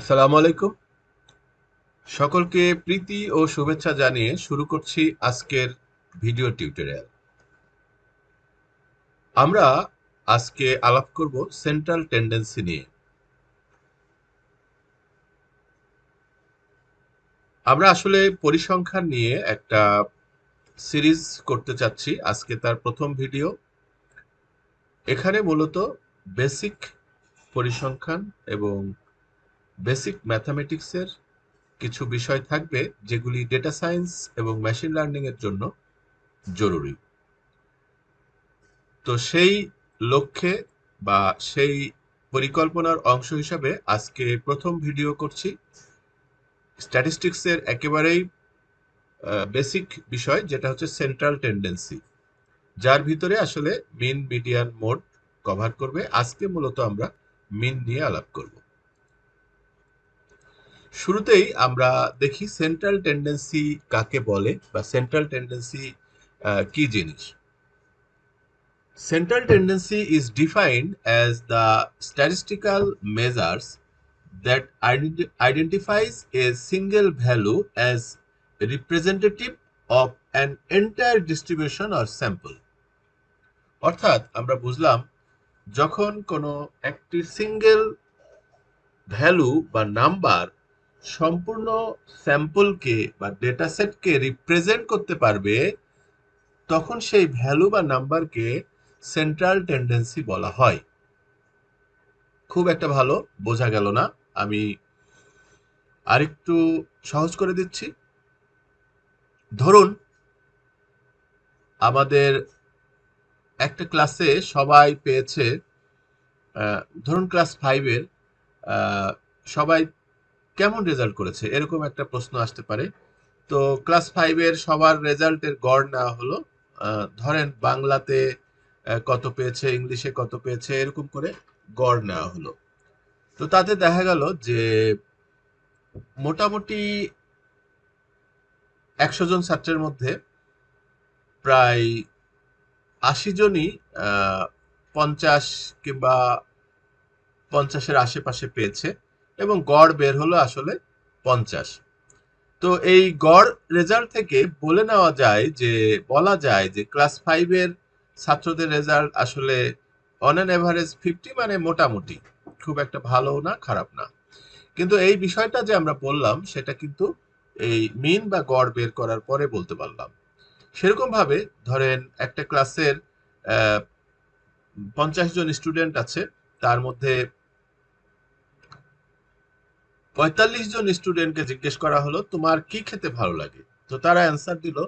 আসসালামু আলাইকুম। সকলকে প্রীতি ও শুভেচ্ছা জানিয়ে শুরু করছি আজকের ভিডিও টিউটোরিয়াল। আমরা আজকে আলাপ করব সেন্ট্রাল টেন্ডেন্সি নিয়ে। আমরা আসলে পরিসংখ্যান নিয়ে একটা সিরিজ করতে চাচ্ছি আজকে তার প্রথম ভিডিও। এখানে মূলত বেসিক পরিসংখ্যান এবং বেসিক ম্যাথামেটিক্সের কিছু বিষয় থাকবে যেগুলি ডেটা সায়েন্স এবং মেশিন লার্নিং এর জন্য জরুরি। তো সেই লক্ষ্যে বা সেই পরিকল্পনার অংশ হিসাবে আজকে প্রথম ভিডিও করছি। স্ট্যাটিস্টিক্সের একেবারেই বেসিক বিষয় যেটা হচ্ছে সেন্ট্রাল টেন্ডেন্সি যার ভিতরে আসলে মিন মিডিয়ান মোড কভার করবে। আজকে মূলত আমরা মিন নিয়ে আলাপ করব। শুরুতেই আমরা দেখি সেন্ট্রাল টেন্ডেন্সি কাকে বলে বা সেন্ট্রাল টেন্ডেন্সি কি জিনিস? Central tendency is defined as the statistical measures that identifies a single value as representative of an entire distribution or sample অর্থাৎ আমরা বুঝলাম যখন কোনো একটি সিঙ্গেল ভ্যালু বা নাম্বার সম্পূর্ণ স্যাম্পলকে বা ডেটা সেটকে রিপ্রেজেন্ট করতে পারবে, তখন সেই ভ্যালু বা নাম্বারকে সেন্ট্রাল টেন্ডেন্সি বলা হয়। খুব একটা ভালো, বোঝা গেল না। আমি আরেকটু সহজ করে দিচ্ছি। ধরুন, আমাদের একটা ক্লাসে সবাই পেয়েছে ধরুন ক্লাস ফাইভের সবাই কেমন রেজাল্ট করেছে? এরকম একটা প্রশ্ন আসতে পারে। তো ক্লাস ফাইভের সবার রেজাল্টের গড় নেওয়া হলো ধরেন বাংলাতে কত পেয়েছে, ইংলিশে কত পেয়েছে, এরকম করে গড় নেওয়া হলো। তো তাতে দেখা গেল যে মোটামুটি একশো জন ছাত্রের মধ্যে প্রায় আশি জনই পঞ্চাশ কিংবা পঞ্চাশের আশেপাশে পেয়েছে। এবং গড় বের হলো আসলে পঞ্চাশ। তো এই গড় রেজাল্ট থেকে বলে নেওয়া যায় যে, বলা যায় যে ক্লাস ফাইভের ছাত্রদের রেজাল্ট আসলে অন অ্যান এভারেজ ফিফটি মানে মোটামুটি। খুব একটা ভালো না, খারাপ না। কিন্তু এই বিষয়টা যে আমরা বললাম, সেটা কিন্তু এই মিন বা গড় বের করার পরে বলতে পারলাম। সেরকম ভাবে ধরেন একটা ক্লাসের পঞ্চাশ জন স্টুডেন্ট আছে, তার মধ্যে পঁয়তাল্লিশ জন স্টুডেন্টকে জিজ্ঞেস করা হলো, তোমার কি খেতে ভালো লাগে? তো তারা অ্যান্সার দিল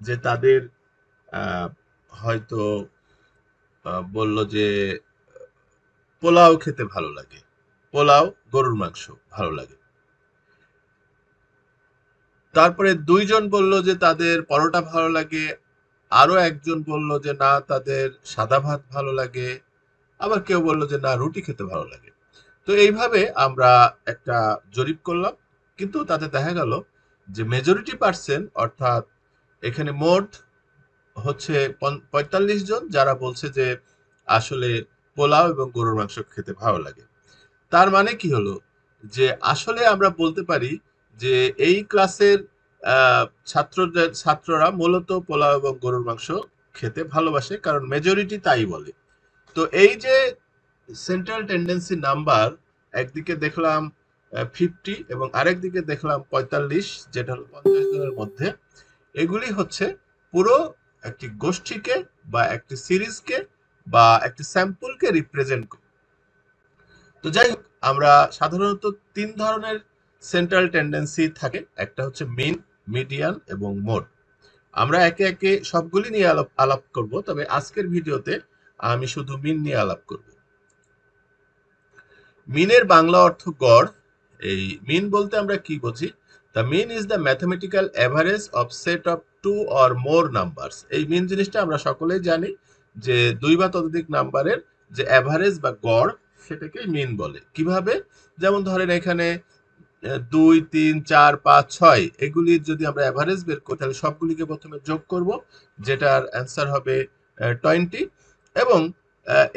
যে তাদের হয়তো বলল যে, পোলাও খেতে ভালো লাগে। পোলাও, গরুর মাংস ভালো লাগে। তারপরে দুইজন বলল যে তাদের পরোটা ভালো লাগে। আরও একজন বলল যে না, তাদের সাদা ভাত ভালো লাগে। আবার কেউ বলল যে না, রুটি খেতে ভালো লাগে। তো এইভাবে আমরা একটা জরিপ করলাম, কিন্তু তাতে দেখা গেল যে মেজরিটি পার্সেন্ট অর্থাৎ এখানে মোট হচ্ছে পঁয়তাল্লিশ জন যারা বলছে যে আসলে পোলাও এবং গরুর মাংস খেতে ভালো লাগে। তার মানে কি হলো? যে আসলে আমরা বলতে পারি যে এই ক্লাসের ছাত্রদের, ছাত্ররা মূলত পোলাও এবং গরুর মাংস খেতে ভালোবাসে, কারণ মেজরিটি তাই বলে। তো এই যে সেন্ট্রাল টেন্ডেন্সি নাম্বার একদিকে দেখলাম ফিফটি এবং আরেকদিকে দেখলাম পঁয়তাল্লিশ, যেটা হলো পঞ্চাশ জনের মধ্যে। এগুলি হচ্ছে পুরো একটি গোষ্ঠীকে বা একটি সিরিজকে বা একটি স্যাম্পলকে রিপ্রেজেন্ট করে। তো যাই হোক, আমরা সাধারণত তিন ধরনের সেন্ট্রাল টেন্ডেন্সি থাকে। একটা হচ্ছে মিন মিডিয়ান এবং মোড আমরা একে একে সবগুলি নিয়ে আলাপ আলাপ করব, তবে আজকের ভিডিওতে আমি শুধু মিন নিয়ে আলাপ করব। মিনের বাংলা অর্থ গড়, এই মিন বলতে আমরা কি বুঝি? The mean is the mathematical average of set of two or more numbers এই মিন জিনিসটা আমরা সকলেই জানি যে দুই বা ততোধিক নাম্বারের যে অ্যাভারেজ বা গড় সেটাকে মিন বলে। কীভাবে? যেমন ধরেন এখানে দুই, তিন, চার, পাঁচ, ছয় এগুলির যদি আমরা অ্যাভারেজ বের করি, তাহলে সবগুলিকে প্রথমে যোগ করব, যেটার অ্যান্সার হবে টোয়েন্টি এবং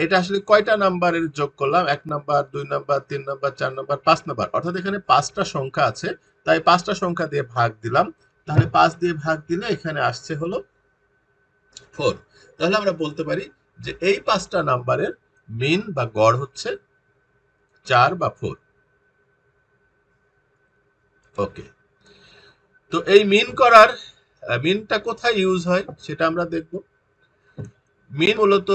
এটা আসলে কয়টা নাম্বারের যোগ করলাম? এক নাম্বার, দুই নাম্বার, তিন নাম্বার, চার নাম্বার, পাঁচ নাম্বার। অর্থাৎ এখানে পাঁচটা সংখ্যা আছে, তাই পাঁচটা সংখ্যা দিয়ে ভাগ দিলাম। তাহলে পাঁচ দিয়ে ভাগ দিলে এখানে আসছে হলো ফোর তাহলে আমরা বলতে পারি যে এই পাঁচটা নাম্বারের মিন বা গড় হচ্ছে চার বা ফোর ওকে তো এই মিন করার মিনটা কোথায় ইউজ হয় সেটা আমরা দেখব। মিন মূলত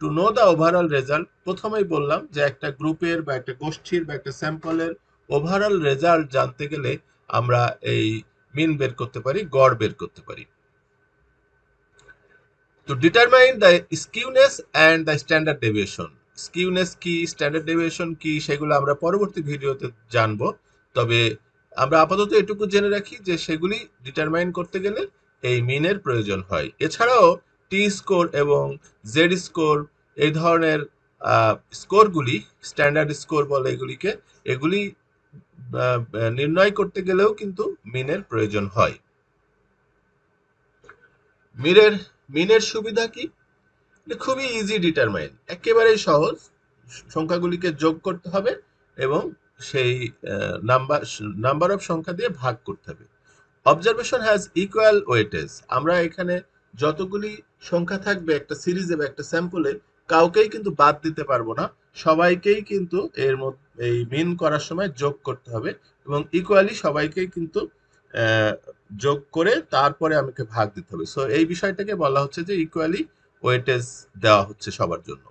to know the overall result প্রথমেই বললাম যে একটা গ্রুপের বা একটা গোষ্ঠীর বা একটা স্যাম্পলের ওভারঅল রেজাল্ট জানতে গেলে আমরা এই মিন বের করতে পারি, গড় বের করতে পারি। তো determine the skewness and the standard deviation skewness কি স্ট্যান্ডার্ড ডেভিয়েশন কি, সেগুলো আমরা পরবর্তী ভিডিওতে জানব। তবে আমরা আপাতত এটুকু জেনে রাখি যে সেগুলি ডিটারমাইন করতে গেলে এই মিনের প্রয়োজন হয়। এছাড়াও টি স্কোর এবং জেড স্কোর এই ধরনের স্কোরগুলি স্ট্যান্ডার্ড স্কোর বলে এগুলিকে, এগুলি নির্ণয় করতে গেলেও কিন্তু মিনের প্রয়োজন হয়। মিনের মিনের সুবিধা কি? খুবই ইজি ডিটারমাইন একেবারেই সহজ। সংখ্যাগুলিকে যোগ করতে হবে এবং সেই নাম্বার নাম্বার অফ সংখ্যা দিয়ে ভাগ করতে হবে। অবজারভেশন হ্যাজ ইকুয়াল ওয়েটেজ আমরা এখানে যতগুলি সংখ্যা থাকবে একটা সিরিজে বা একটা স্যাম্পলে, কাউকেই কিন্তু বাদ দিতে পারব না। সবাইকেই কিন্তু এর এই মিন করার সময় যোগ করতে হবে এবং ইকুয়ালি সবাইকেই কিন্তু যোগ করে তারপরে আমাকে ভাগ দিতে হবে। সো এই বিষয়টাকে বলা হচ্ছে যে ইকুয়ালি ওয়েটেজ দেওয়া হচ্ছে সবার জন্য।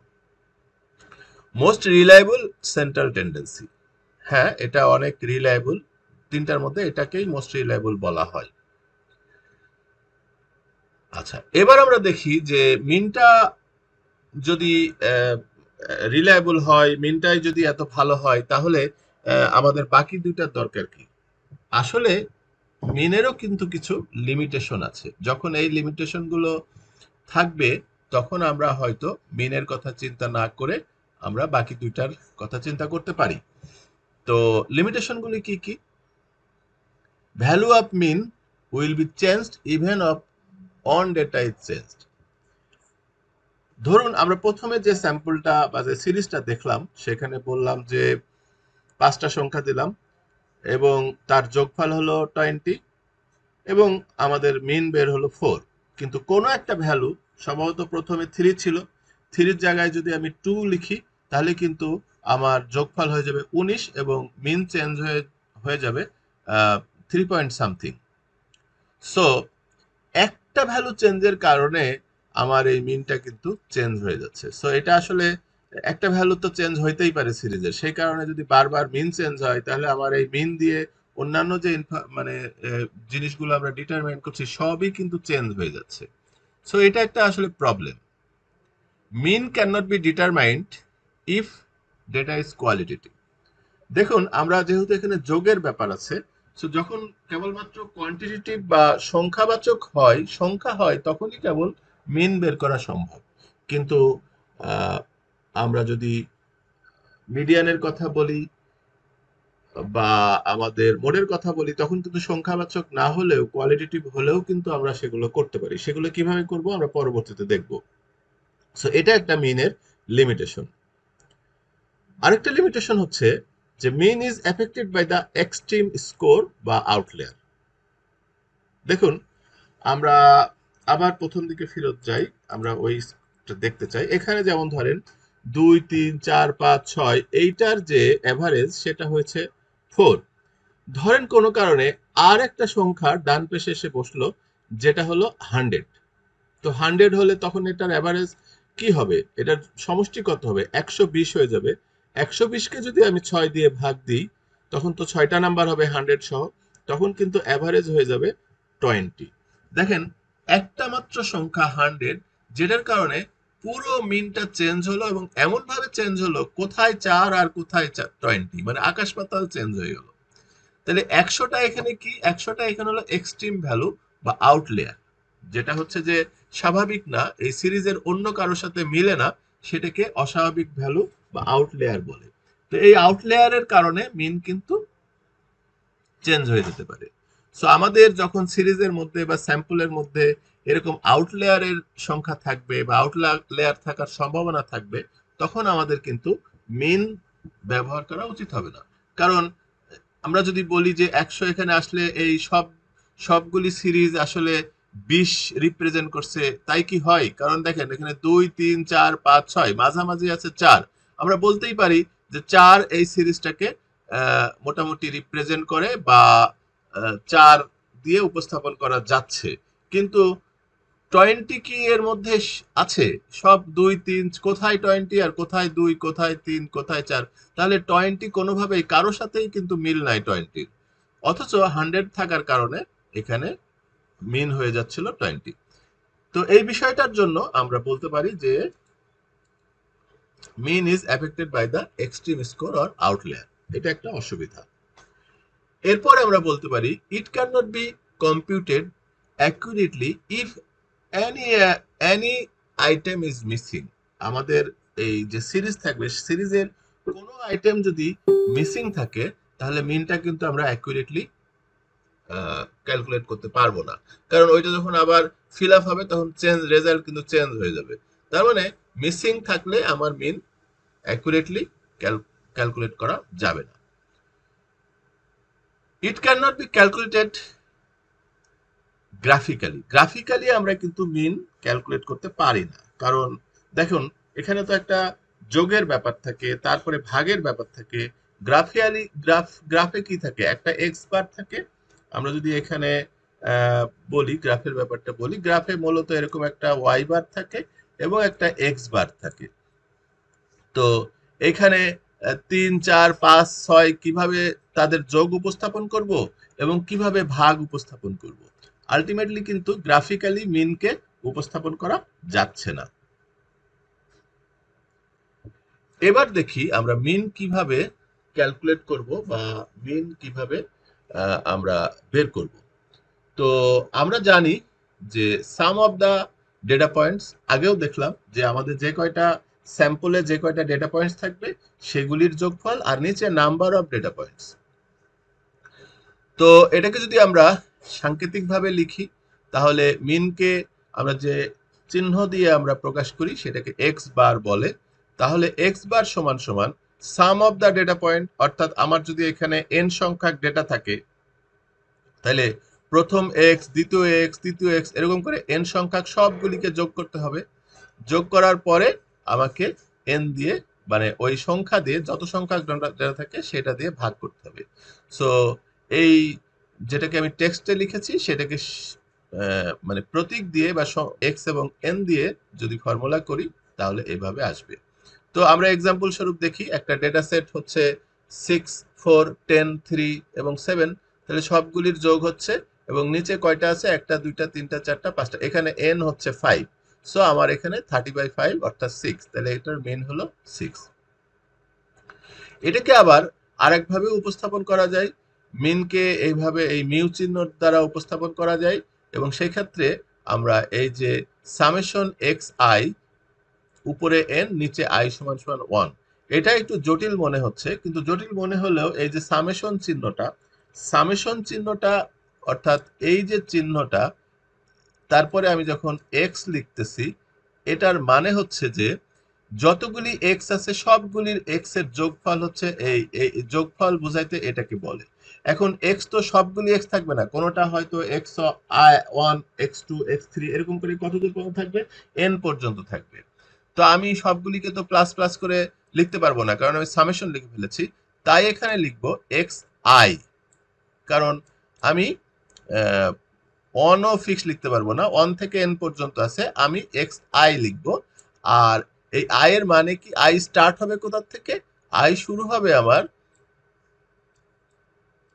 মোস্ট রিলায়েবল সেন্ট্রাল টেন্ডেন্সি হ্যাঁ এটা অনেক রিলায়েবল তিনটার মধ্যে এটাকেই মোস্ট রিলায়েবল বলা হয়। আচ্ছা এবার আমরা দেখি যে মিনটা যদি রিলায়েবল হয় মিনটাই যদি এত ভালো হয়, তাহলে আমাদের বাকি দুইটার দরকার কি? আসলে, মিনেরও কিন্তু কিছু লিমিটেশন আছে। যখন এই লিমিটেশনগুলো থাকবে, তখন আমরা হয়তো মিনের কথা চিন্তা না করে আমরা বাকি দুইটার কথা চিন্তা করতে পারি। তো লিমিটেশনগুলি কি কি? Value of mean will be changed even of on data is changed ধরুন, আমরা প্রথমে যে স্যাম্পলটা বা যে সিরিজটা দেখলাম, সেখানে বললাম যে পাঁচটা সংখ্যা দিলাম এবং তার যোগফল হলো টোয়েন্টি এবং আমাদের মিন বের হলো ফোর। কিন্তু কোনো একটা ভ্যালু সম্ভবত প্রথমে থ্রি ছিল। থ্রির জায়গায় যদি আমি টু লিখি, তাহলে কিন্তু আমার যোগফল হয়ে যাবে উনিশ এবং মিন চেঞ্জ হয়ে হয়ে যাবে থ্রি পয়েন্ট সামথিং সো একটা ভ্যালু চেঞ্জের কারণে আমার এই মিনটা কিন্তু চেঞ্জ হয়ে যাচ্ছে। সো এটা আসলে একটা ভ্যালু তো চেঞ্জ হইতেই পারে সিরিজের। সেই কারণে যদি বারবার মিন চেঞ্জ হয়, তাহলে আমার এই মিন দিয়ে অন্যান্য যে মানে জিনিসগুলো আমরা ডিটারমাইন করছি, সবই কিন্তু চেঞ্জ হয়ে যাচ্ছে। সো এটা একটা আসলে problem mean can not be determined if data is qualitative দেখুন, আমরা যেহেতু এখানে যোগের ব্যাপার আছে সো যখন কেবলমাত্র কোয়ান্টিটেটিভ বা সংখ্যাবাচক হয়, সংখ্যা হয়, তখনই কেবল মিন বের করা সম্ভব। কিন্তু আমরা যদি মিডিয়ানের কথা বলি বা আমাদের মোডের কথা বলি, তখন কিন্তু সংখ্যাবাচক না হলেও কোয়ালিটেটিভ হলেও কিন্তু আমরা সেগুলো করতে পারি। সেগুলো কীভাবে করব আমরা পরবর্তীতে দেখব। সো এটা একটা মিনের লিমিটেশন আরেকটা লিমিটেশন হচ্ছে যে mean is affected by the extreme score বা আউটলেয়ার দেখুন, আমরা আবার প্রথম দিকে ফেরত যাই, আমরা ওই দেখতে চাই। এখানে যেমন ধরেন, দুই, তিন, চার, পাঁচ, ছয়, এইটার যে অ্যাভারেজ সেটা হয়েছে ফোর ধরেন কোনো কারণে আর একটা সংখ্যা ডান পেশে এসে বসল, যেটা হলো হান্ড্রেড তো হান্ড্রেড হলে তখন এটার অ্যাভারেজ কি হবে? এটার সমষ্টি কত হবে? একশো বিশ হয়ে যাবে। একশো বিশকে যদি আমি ছয় দিয়ে ভাগ দিই, তখন তো ছয়টা নাম্বার হবে হান্ড্রেড সহ, তখন কিন্তু অ্যাভারেজ হয়ে যাবে টোয়েন্টি। দেখেন, একটা মাত্র সংখ্যা হান্ড্রেড, যেটার কারণে পুরো মিনটা চেঞ্জ হলো এবং এমন ভাবে চেঞ্জ হলো কোথায় চার আর কোথায় টোয়েন্টি মানে আকাশ পাতাল চেঞ্জ হয়ে গেল। তাহলে একশোটা এখানে কি? একশোটা এখানে হলো এক্সট্রিম ভ্যালু বা আউটলেয়ার যেটা হচ্ছে যে স্বাভাবিক না, এই সিরিজের অন্য কারোর সাথে মিলে না, সেটাকে অস্বাভাবিক ভ্যালু বা আউটলেয়ার বলে। তো এই আউটলেয়ারের কারণে মিন কিন্তু চেঞ্জ হয়ে যেতে পারে। সো আমাদের যখন সিরিজের মধ্যে বা স্যাম্পলের মধ্যে এরকম আউটলেয়ারের সংখ্যা থাকবে বা আউটলেয়ার থাকার সম্ভাবনা থাকবে, তখন আমাদের কিন্তু মিন ব্যবহার করা উচিত হবে না। কারণ আমরা যদি বলি যে একশো এখানে আসলে এই সব, সবগুলি সিরিজ আসলে বিশ রিপ্রেজেন্ট করছে, তাই কি হয়? কারণ দেখেন এখানে দুই, তিন, চার, পাঁচ, ছয়, মাঝামাঝি আছে চার। আমরা বলতেই পারি যে চার এই সিরিজটাকে মোটামুটি রিপ্রেজেন্ট করে বা চার দিয়ে উপস্থাপন করা যাচ্ছে। কিন্তু টোয়েন্টি কি এর মধ্যে আছে? সব দুই, তিন, কোথায় টোয়েন্টি আর কোথায় দুই, কোথায় তিন, কোথায় চার? তাহলে টোয়েন্টি কোনোভাবেই কারোর সাথেই কিন্তু মিল নাই টোয়েন্টির অথচ হান্ড্রেড থাকার কারণে এখানে মিন হয়ে যাচ্ছিল টোয়েন্টি তো এই বিষয়টার জন্য আমরা বলতে পারি যে mean is affected by the extreme score or outlier এটা একটা অসুবিধা। এরপরে আমরা বলতে পারি it can not be computed accurately if any any item is missing আমাদের এই যে সিরিজ থাকবে সিরিজের কোনো আইটেম যদি মিসিং থাকে, তাহলে মিনটা কিন্তু আমরা অ্যাকুরেটলি ক্যালকুলেট করতে পারব না। কারণ ওইটা যখন আবার ফিল আপ হবে, তখন চেঞ্জ রেজাল্ট কিন্তু চেঞ্জ হয়ে যাবে। তার মানে মিসিং থাকলে আমার মিন অ্যাকুরেটলি ক্যালকুলেট করা যাবে না। It can not be calculated graphically graphically আমরা কিন্তু মিন ক্যালকুলেট করতে পারি না। কারণ দেখুন, এখানে তো একটা যোগের ব্যাপার থাকে, তারপরে ভাগের ব্যাপার থাকে। গ্রাফিয়ালি গ্রাফ গ্রাফে কি থাকে? একটা এক্স বার থাকে। আমরা যদি এখানে বলি গ্রাফের ব্যাপারটা বলি গ্রাফে মূলত এরকম একটা ওয়াই বার থাকে। এবং একটা এক্স বার থাকে। তো এখানে তিন, চার, পাঁচ, ছয় কীভাবে তাদের যোগ উপস্থাপন করব এবং কীভাবে ভাগ উপস্থাপন করব। আলটিমেটলি কিন্তু গ্রাফিক্যালি মিনকে উপস্থাপন করা যাচ্ছে না। এবার দেখি আমরা মিন কীভাবে ক্যালকুলেট করব বা মিন কীভাবে আমরা বের করব। তো আমরা জানি যে sum of the data points আগেও দেখলাম যে আমাদের যে কয়টা স্যাম্পলে যে কয়টা ডেটা পয়েন্টস থাকবে, সেগুলির যোগফল আর নিচে নাম্বার অফ ডেটা পয়েন্টস তো এটাকে যদি আমরা সাংকেতিকভাবে লিখি, তাহলে মিনকে আমরা যে চিহ্ন দিয়ে আমরা প্রকাশ করি, সেটাকে এক্স বার বলে। তাহলে এক্স বার সমান সমান sum of the data point অর্থাৎ আমার যদি এখানে এন সংখ্যক ডেটা থাকে, তাহলে প্রথম এক্স, দ্বিতীয় এক্স, তৃতীয় এক্স, এরকম করে এন সংখ্যক সবগুলিকে যোগ করতে হবে। যোগ করার পরে আমাকে এন দিয়ে মানে ওই সংখ্যা দিয়ে যত সংখ্যক ডেটা থাকে সেটা দিয়ে ভাগ করতে হবে। সো এই যেটাকে আমি টেক্সটে লিখেছি সেটাকে মানে প্রতীক দিয়ে বা এক্স এবং এন দিয়ে যদি ফর্মুলা করি তাহলে এভাবে আসবে। তো আমরা এক্সাম্পল স্বরূপ দেখি, একটা ডেটা সেট হচ্ছে সিক্স ফোর টেন থ্রি এবং সেভেন তাহলে সবগুলির যোগ হচ্ছে এবং নিচে কয়টা আছে? একটা, দুইটা, তিনটা, চারটা, পাঁচটা। এখানে এন হচ্ছে ফাইভ সো আমার এখানে থার্টি বাই ফাইভ অর্থাৎ সিক্স তাহলে এটার মেন হলো সিক্স এটাকে আবার আরেকভাবে উপস্থাপন করা যায়। মিনকে এইভাবে এই মিউ চিহ্ন দ্বারা উপস্থাপন করা যায়। এবং সেই ক্ষেত্রে আমরা এই যে সামেশন এক্স আই উপরে এন নিচে আই সমান সমান ওয়ান এটা একটু জটিল মনে হচ্ছে, কিন্তু জটিল মনে হলেও এই যে সামেশন চিহ্নটা সামেশন চিহ্নটা অর্থাৎ এই যে চিহ্নটা, তারপরে আমি যখন এক্স লিখতেছি, এটার মানে হচ্ছে যে যতগুলি এক্স আছে, সবগুলির এক্সের যোগফল হচ্ছে এই যোগফল বুঝাইতে এটাকে বলে। এখন এক্স তো সবগুলি এক্স থাকবে না, কোনোটা হয়তো X I one X two X three এরকম করে কতদূর পর্যন্ত থাকবে? এন পর্যন্ত থাকবে। তো আমি সবগুলিকে তো প্লাস প্লাস করে লিখতে পারব না, কারণ আমি সামেশন লিখে ফেলেছি। তাই এখানে লিখব এক্স আই কারণ আমি অনও ফিক্স লিখতে পারব না। ওয়ান থেকে এন পর্যন্ত আছে। আমি এক্স আই লিখব। আর এই আই এর মানে কি? আই স্টার্ট হবে কোথার থেকে? আই শুরু হবে আমার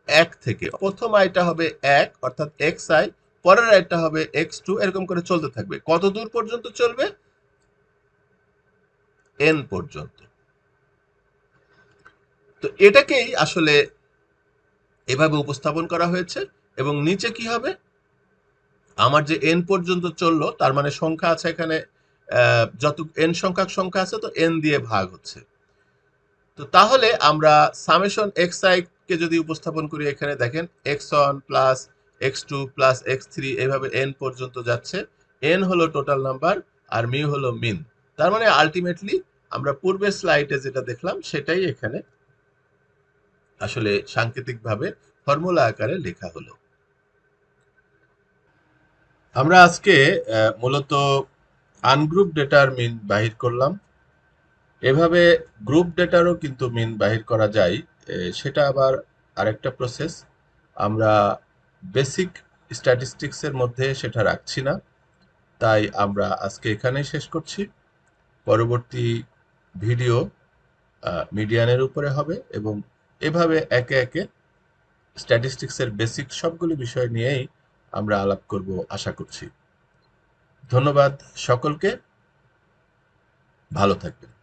এক থেকে। প্রথম আইটা হবে এক, অর্থাৎ এক্স আই পরের আইটা হবে এক্স টু এরকম করে চলতে থাকবে। কত দূর পর্যন্ত চলবে? এন পর্যন্ত। তো এটাকেই আসলে এভাবে উপস্থাপন করা হয়েছে। এবং নিচে কি হবে? আমার যে এন পর্যন্ত চলল, তার মানে সংখ্যা আছে এখানে যত এন সংখ্যক সংখ্যা আছে, তো এন দিয়ে ভাগ হচ্ছে। তো তাহলে আমরা সামেশন এক্স আই কে যদি উপস্থাপন করি এখানে, দেখেন X one plus X two plus X three এভাবে এন পর্যন্ত যাচ্ছে। এন হলো টোটাল নাম্বার আর মিউ হলো মিন তার মানে আলটিমেটলি আমরা পূর্বের স্লাইডে যেটা দেখলাম, সেটাই এখানে আসলে সাংকেতিকভাবে ফর্মুলা আকারে লেখা হলো। আমরা আজকে মূলত আনগ্রুপ ডেটার মিন বাহির করলাম। এভাবে গ্রুপ ডেটারও কিন্তু মিন বাহির করা যায় সেটা আবার আরেকটা প্রসেস। আমরা বেসিক স্ট্যাটিস্টিক্সের মধ্যে সেটা রাখছি না, তাই আমরা আজকে এখানেই শেষ করছি। পরবর্তী ভিডিও মিডিয়ানের উপরে হবে এবং এভাবে একে একে স্ট্যাটিস্টিক্সের বেসিক সবগুলি বিষয় নিয়েই আমরা আলাপ করব আশা করছি। ধন্যবাদ সকলকে। ভালো থাকবেন।